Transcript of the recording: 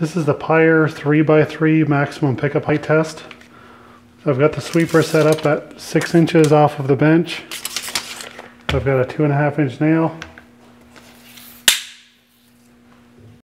This is the PYR 3x3 maximum pickup height test. I've got the sweeper set up at six inches off of the bench. I've got a two and a half inch nail